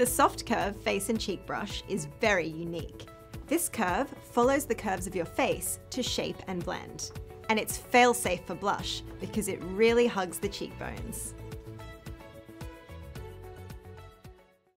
The Soft Curve Face and Cheek Brush is very unique. This curve follows the curves of your face to shape and blend. And it's fail-safe for blush because it really hugs the cheekbones.